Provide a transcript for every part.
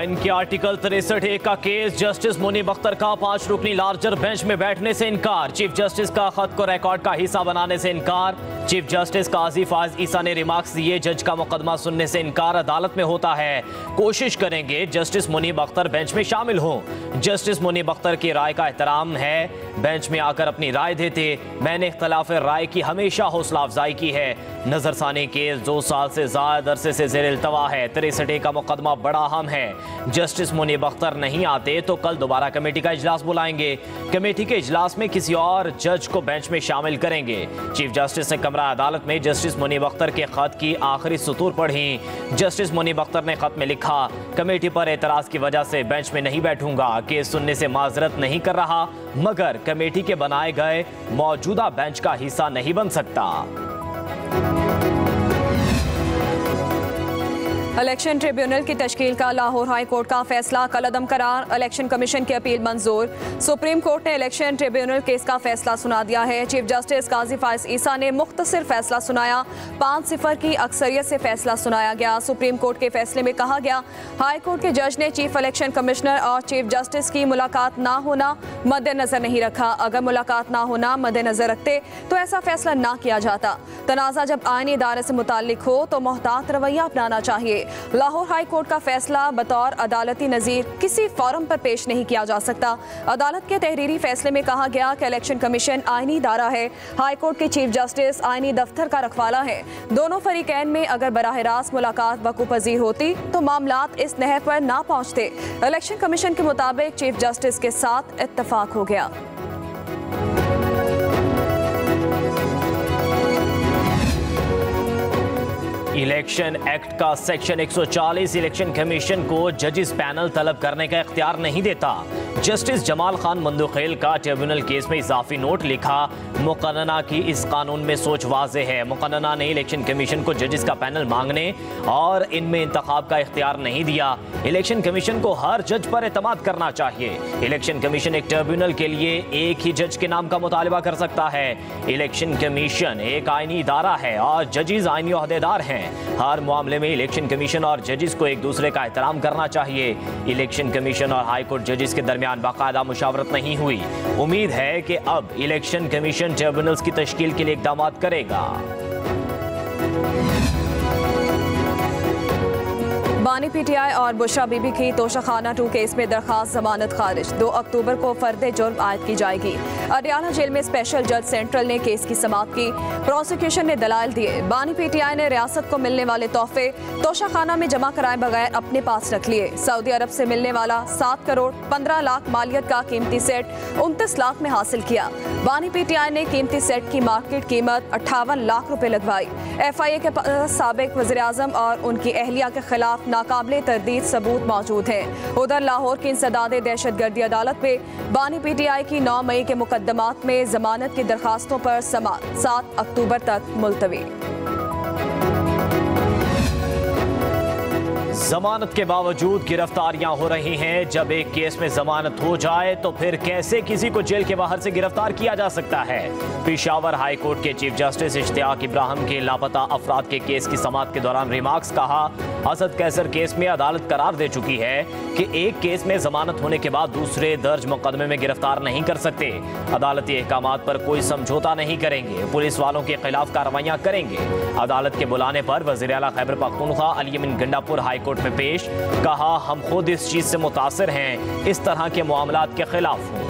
आइन के आर्टिकल तिरसठ ए का केस जस्टिस मुनीब अख्तर का पाँच रुकनी लार्जर बेंच में बैठने से इनकार। चीफ जस्टिस का खत को रिकॉर्ड का हिस्सा बनाने से इनकार। चीफ जस्टिस काजी फाज ईसा ने रिमार्क्स दिए जज का मुकदमा सुनने से इनकार। अदालत में होता है। कोशिश करेंगे जस्टिस मुनीब अख्तर बेंच में शामिल हों। जस्टिस मुनीब अख्तर की राय का एहतराम है। बेंच में आकर अपनी राय देते। मैंने इख्तलाफ राय की हमेशा हौसला अफजाई की है। नजरसानी केस दो साल से ज़्यादा अरसे से जेर अल्तवा है। तिरसठ का मुकदमा बड़ा अहम है। जस्टिस मुनीब अख्तर नहीं आते तो कल दोबारा कमेटी का इजलास बुलाएँगे। कमेटी के इजलास में किसी और जज को बेंच में शामिल करेंगे। चीफ जस्टिस ने कमरा अदालत में जस्टिस मुनीब अख्तर के खत की आखिरी सतूर पढ़ी। जस्टिस मुनीब अख्तर ने खत में लिखा, कमेटी पर एतराज़ की वजह से बेंच में नहीं बैठूँगा। केस सुनने से माजरत नहीं कर रहा, मगर कमेटी के बनाए गए मौजूदा बेंच का हिस्सा नहीं बन सकता। इलेक्शन ट्रिब्यूनल की तश्कील का लाहौर हाई कोर्ट का फैसला कलदम करार इलेक्शन कमीशन की अपील मंजूर। सुप्रीम कोर्ट ने इलेक्शन ट्रिब्यूनल केस का फैसला सुना दिया है। चीफ जस्टिस काजी फाइज ईसा ने मुख्तसर फैसला सुनाया। पाँच सिफर की अक्सरियत से फैसला सुनाया गया। सुप्रीम कोर्ट के फैसले में कहा गया, हाई कोर्ट के जज ने चीफ इलेक्शन कमिश्नर और चीफ जस्टिस की मुलाकात ना होना मद्देनजर नहीं रखा। अगर मुलाकात ना होना मद्देनजर रखते तो ऐसा फैसला ना किया जाता। तनाज़ा जब आइनी इदारे से मुतल हो तो मोहतात रवैया अपनाना चाहिए। लाहौर हाई कोर्ट का फैसला, बतौर अदालती नज़ीर किसी फॉरम पर पेश नहीं किया जा सकता। अदालत के तहरीरी फैसले में कहा गया कि इलेक्शन कमीशन आइनी इदारा है। हाई कोर्ट के चीफ जस्टिस आइनी दफ्तर का रखवाला है। दोनों फरीकैन में अगर बराह रास्त मुलाकात वकू पजीर होती तो मामला इस नहर पर ना पहुँचते। इलेक्शन कमीशन के मुताबिक चीफ जस्टिस के साथ इतफाक हो गया। इलेक्शन एक्ट का सेक्शन 140 इलेक्शन कमीशन को जजिस पैनल तलब करने का इख्तियार नहीं देता। जस्टिस जमाल खान मंदुखेल का ट्रिब्यूनल केस में इजाफी नोट लिखा। मुकन्ना की इस कानून में सोच वाज है। मुकन्ना ने इलेक्शन कमीशन को जजिस का पैनल मांगने और इनमें इंतखाब का इख्तियार नहीं दिया। इलेक्शन कमीशन को हर जज पर एतमाद करना चाहिए। इलेक्शन कमीशन एक ट्रिब्यूनल के लिए एक ही जज के नाम का मुतालबा कर सकता है। इलेक्शन कमीशन एक आइनी इदारा है और जजिस आइनी अहदेदार हैं। हर मामले में इलेक्शन कमीशन और जजेस को एक दूसरे का एहतराम करना चाहिए। इलेक्शन कमीशन और हाईकोर्ट जजेस के दरमियान बाकायदा मुशावरत नहीं हुई। उम्मीद है कि अब इलेक्शन कमीशन ट्रिब्यूनल्स की तश्कील के लिए इकदाम करेगा। बानी पीटीआई और बुशरा बीबी की तोशाखाना टू केस में दरखास्त जमानत खारिज। दो अक्टूबर को फर्द जुर्म आयद की जाएगी। अडियाला जेल में स्पेशल जज सेंट्रल ने केस की समाप्त की। प्रोसिक्यूशन ने दलाल दिए। बानी पीटीआई ने रियासत को मिलने वाले तोहफे तोशाखाना में जमा कराए बगैर अपने पास रख लिए। सऊदी अरब से मिलने वाला सात करोड़ पंद्रह लाख मालियत का कीमती सेट उनतीस लाख में हासिल किया। बानी पीटीआई ने कीमती सेट की मार्केट कीमत अट्ठावन लाख रुपए लगवाई। एफ़ आई ए के सबक वजी अजम और उनकी अहलिया के खिलाफ नाकाबले तरदीद सबूत मौजूद हैं। उधर लाहौर की इंसदाद दहशत गर्दी अदालत में बानी पी टी आई की नौ मई के मुकदमात में जमानत की दरखास्तों पर समात सात अक्टूबर तक मुलतवी। जमानत के बावजूद गिरफ्तारियाँ हो रही हैं। जब एक केस में जमानत हो जाए तो फिर कैसे किसी को जेल के बाहर से गिरफ़्तार किया जा सकता है? पिशावर हाई कोर्ट के चीफ जस्टिस इश्तियाक इब्राहिम के लापता अफराद के केस की समात के दौरान रिमार्क्स कहा, असद कैसर केस में अदालत करार दे चुकी है कि एक केस में जमानत होने के बाद दूसरे दर्ज मुकदमे में गिरफ़्तार नहीं कर सकते। अदालती अहकाम पर कोई समझौता नहीं करेंगे। पुलिस वालों के खिलाफ कार्रवाइयाँ करेंगे। अदालत के बुलाने पर वज़ीर अला खैबर पख्तूनख्वा अलीमिन गंडापुर हाई कोर्ट में पेश, कहा, हम खुद इस चीज़ से मुतासर हैं, इस तरह के मामला के खिलाफ हूँ।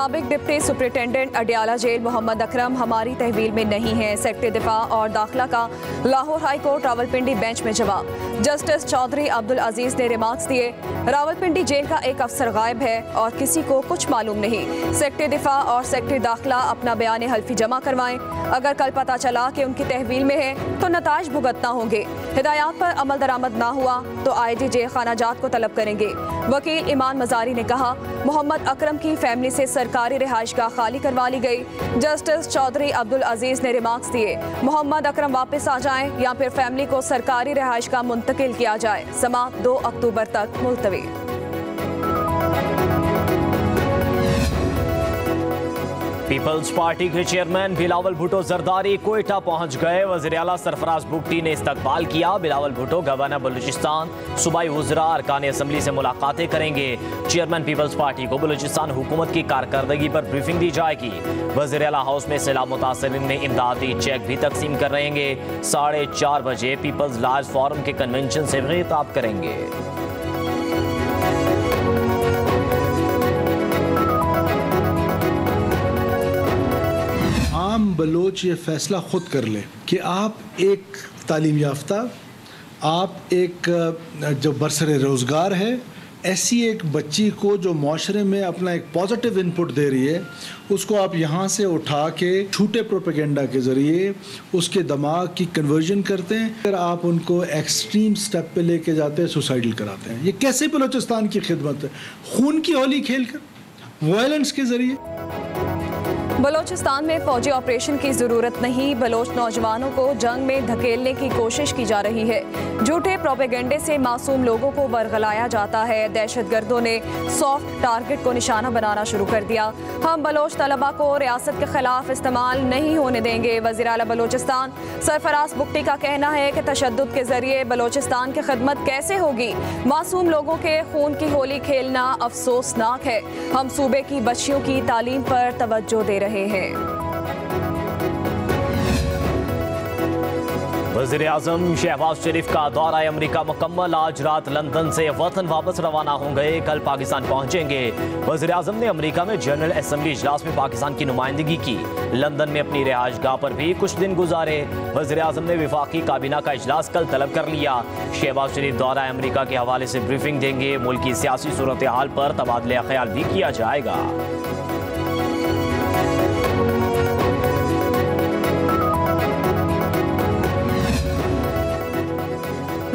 सबक deputy superintendent Adiala jail Mohammad Akram हमारी तहवील में नहीं है। सेक्टर दिफा और दाखिला का Lahore high court Rawalpindi bench में जवाब। जस्टिस चौधरी अब्दुल अज़ीज़ ने रिमार्क्स दिए, रावलपिंडी जेल का एक अफसर गायब है और किसी को कुछ मालूम नहीं। सेक्टर दिफा और सेक्टर दाखिला अपना बयान हल्फी जमा करवाएँ। अगर कल पता चला कि उनकी तहवील में है तो नताज भुगतना होंगे। हिदायत पर अमल दरामद ना हुआ। तो आई जी जे खाना जात को तलब करेंगे। वकील ईमान मजारी ने कहा, मोहम्मद अकरम की फैमिली से सरकारी रिहाइश का खाली करवा ली गई। जस्टिस चौधरी अब्दुल अज़ीज़ ने रिमार्क्स दिए, मोहम्मद अकरम वापस आ जाएँ या फिर फैमिली को सरकारी रिहाइश का मुंतकिल किया जाए। समा दो अक्टूबर तक मुलतवी। पीपल्स पार्टी के चेयरमैन बिलावल भुट्टो जरदारी कोयटा पहुँच गए। वज़ीर अला सरफराज बुगटी ने इस्तकबाल किया। बिलावल भुट्टो, गवर्नर बलूचिस्तान, सूबाई वजरा अरकान असम्बली से मुलाकातें करेंगे। चेयरमैन पीपल्स पार्टी को बलूचिस्तान हुकूमत की कारकर्दगी पर ब्रीफिंग दी जाएगी। वज़ीर अला हाउस में सैलाब मुतासरी में इमदादी चेक भी तकसीम कर रहेंगे। साढ़े चार बजे पीपल्स लार्ज फॉरम के कन्वेंशन से भी खिताब करेंगे। बलोच ये फ़ैसला ख़ुद कर ले कि आप एक तालीम याफ्ता, आप एक, जो बरसर रोज़गार है, ऐसी एक बच्ची को जो माशरे में अपना एक पॉजिटिव इनपुट दे रही है, उसको आप यहाँ से उठा के छूटे प्रोपेगेंडा के ज़रिए उसके दिमाग की कन्वर्जन करते हैं, फिर आप उनको एक्सट्रीम स्टेप पे लेके जाते हैं सुसाइडल कराते हैं। ये कैसे बलोचिस्तान की खिदमत है? खून की होली खेल कर वायलेंस के ज़रिए। बलोचिस्तान में फौजी ऑपरेशन की ज़रूरत नहीं। बलोच नौजवानों को जंग में धकेलने की कोशिश की जा रही है। झूठे प्रोपेगेंडे से मासूम लोगों को बरगलाया जाता है। दहशत गर्दों ने सॉफ्ट टारगेट को निशाना बनाना शुरू कर दिया। हम बलोच तलबा को रियासत के खिलाफ इस्तेमाल नहीं होने देंगे। वजी अला बलोचिस्तान सरफराज बुकटी का कहना है कि तशद के ज़रिए बलोचिस्तान की खदमत कैसे होगी? मासूम लोगों के खून की होली खेलना अफसोसनाक है। हम सूबे की बच्चियों की तालीम पर तवज्जो दे रहे रहे हैं। वज़ीर अजम शहबाज शरीफ का दौरा अमरीका मुकम्मल। आज रात लंदन से वतन वापस रवाना होंगे कल पाकिस्तान पहुँचेंगे। वज़ीर अजम ने अमरीका में जनरल असम्बली इजलास में पाकिस्तान की नुमाइंदगी की। लंदन में अपनी रिहाइश गाह पर भी कुछ दिन गुजारे। वज़ीर अजम ने विफाकी काबीना का इजलास कल तलब कर लिया। शहबाज शरीफ दौरा अमरीका के हवाले से ब्रीफिंग देंगे। मुल्क की सियासी सूरत हाल पर तबादला ख्याल भी किया जाएगा।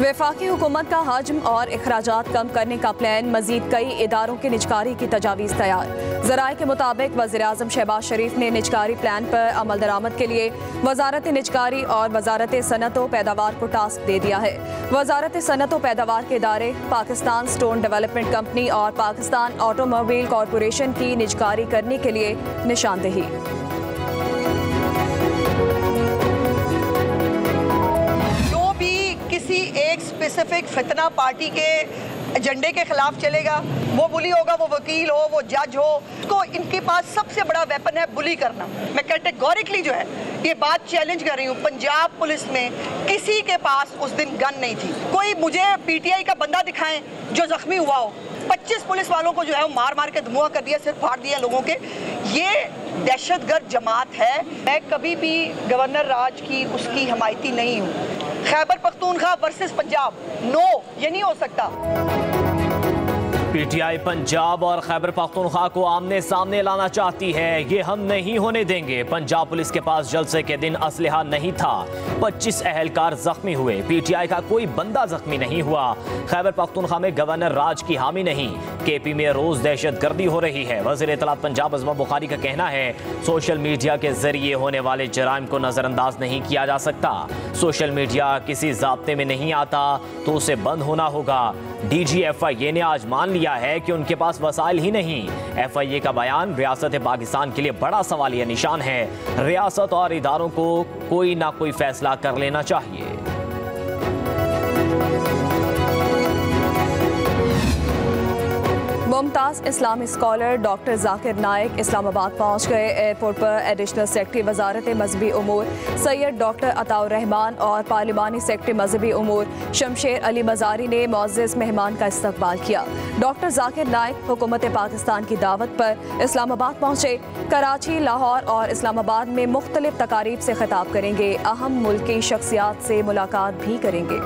वफाकी हुकूमत का हजम और अखराज कम करने का प्लान मजीद कई इदारों की निजकारी की तजावीज़ तैयार। जराए के मुताबिक वजी अजम शहबाज शरीफ ने निजकारी प्लान पर अमल दरामद के लिए वजारत निजकारी और वजारत सनत व पैदावार को टास्क दे दिया है। वजारत सनत व पैदावार के इदारे पाकिस्तान स्टोन डेवलपमेंट कंपनी और पाकिस्तान ऑटोमोबाइल कॉरपोरेशन की निजकारी करने के लिए निशानदेही। फितना पार्टी के एजेंडे के खिलाफ चलेगा। वो बुली होगा, वो वकील हो, वो जज हो तो इनके पास सबसे बड़ा वेपन है बुली करना। मैं कैटेगोरिकली जो है, ये बात चैलेंज कर रही हूँ। पंजाब पुलिस में किसी के पास उस दिन गन नहीं थी। कोई मुझे पीटीआई का बंदा दिखाएँ जो जख्मी हुआ हो। 25 पुलिस वालों को जो है वो मार मार के धुआँ कर दिया सिर्फ़ फाड़ दिया लोगों के। ये दहशतगर्द जमात है। मैं कभी भी गवर्नर राज की उसकी हमायती नहीं हूँ। खैबर पख्तूनखा वर्सेस पंजाब। नो ये नहीं हो सकता। पीटीआई पंजाब और खैबर पख्तूनख्वा को आमने सामने लाना चाहती है। ये हम नहीं होने देंगे। पंजाब पुलिस के पास जलसे के दिन असलहा नहीं था। 25 अहलकार जख्मी हुए। पीटीआई का कोई बंदा जख्मी नहीं हुआ। खैबर पख्तूनख्वा में गवर्नर राज की हामी नहीं। केपी में रोज दहशत गर्दी हो रही है। वज़ीर इतलात पंजाब अजमा बुखारी का कहना है, सोशल मीडिया के ज़रिए होने वाले जराइम को नजरअंदाज नहीं किया जा सकता। सोशल मीडिया किसी जबते में नहीं आता तो उसे बंद होना होगा। डी जी एफ़ आई ए ने आज मान लिया है कि उनके पास वसाइल ही नहीं। एफआईए का बयान रियासत पाकिस्तान के लिए बड़ा सवाल या निशान है। रियासत और इदारों को कोई ना कोई फैसला कर लेना चाहिए। मुमताज़ इस्लामी स्कॉलर डॉक्टर जाकिर नायक इस्लामाबाद पहुँच गए एयरपोर्ट पर। एडिशनल सेक्रेटरी वजारत मजहबी अमूर सैयद डॉक्टर अताउर रहमान और पार्लिमानी सेक्रेटरी मजहबी अमूर शमशेर अली मजारी ने मोज़ मेहमान का इस्तकबाल किया। डॉक्टर जाकिर नायक हुकूमत पाकिस्तान की दावत पर इस्लामाबाद पहुँचे। कराची, लाहौर और इस्लामाबाद में मुख्तलिफ़ तकारीब से खिताब करेंगे। अहम मुल्की शख्सियात से मुलाकात भी करेंगे।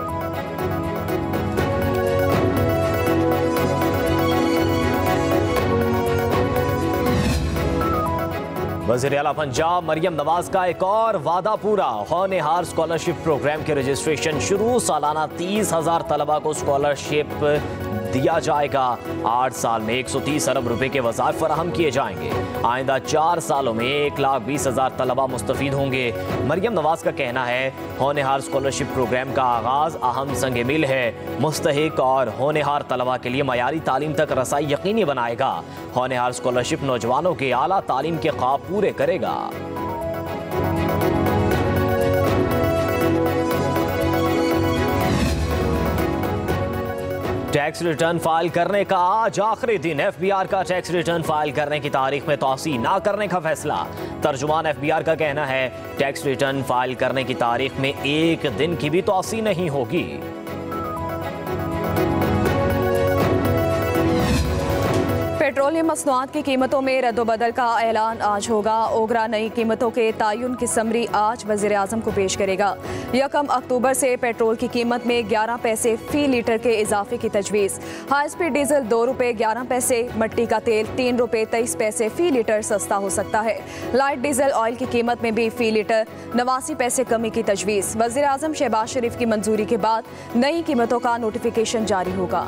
वज़ीर अला पंजाब मरियम नवाज़ का एक और वादा पूरा। होनेहार स्कॉलरशिप प्रोग्राम के रजिस्ट्रेशन शुरू। सालाना तीस हज़ार तलबा को स्कॉलरशिप दिया जाएगा। आठ साल में 130 अरब रुपए के वजायफ फराहम किए जाएँगे। आइंदा चार सालों में एक लाख बीस हज़ार तलबा मुस्तफ़ होंगे। मरियम नवाज़ का कहना है, होनहार स्कॉलरशिप प्रोग्राम का आगाज़ अहम संग मिल है। मुस्तक और होनहार तलबा के लिए मयारी तालीम तक रसाई यकीनी बनाएगा। होनहार स्कॉलरशिप नौजवानों के आला तालीम के ख्वाब पूरे करेगा। टैक्स रिटर्न फ़ाइल करने का आज आखिरी दिन। एफबीआर का टैक्स रिटर्न फ़ाइल करने की तारीख में तोसी ना करने का फैसला। तर्जुमान एफबीआर का कहना है, टैक्स रिटर्न फ़ाइल करने की तारीख में एक दिन की भी तोसी नहीं होगी। पेट्रोलियम मसनूआत की कीमतों में रद्दबदल का ऐलान आज होगा। ओगरा नई कीमतों के तयन की समरी आज वज़ीर अजम को पेश करेगा। यकम अक्टूबर से पेट्रोल की कीमत में ग्यारह पैसे फ़ी लीटर के इजाफे की तजवीज़। हाई स्पीड डीजल दो रुपये ग्यारह पैसे, मट्टी का तेल तीन रुपये तेईस पैसे फ़ी लीटर सस्ता हो सकता है। लाइट डीजल ऑयल की कीमत में भी फ़ी लीटर नवासी पैसे कमी की तजवीज़। वज़ीर अजम शहबाज शरीफ की मंजूरी के बाद नई कीमतों का नोटिफिकेशन जारी होगा।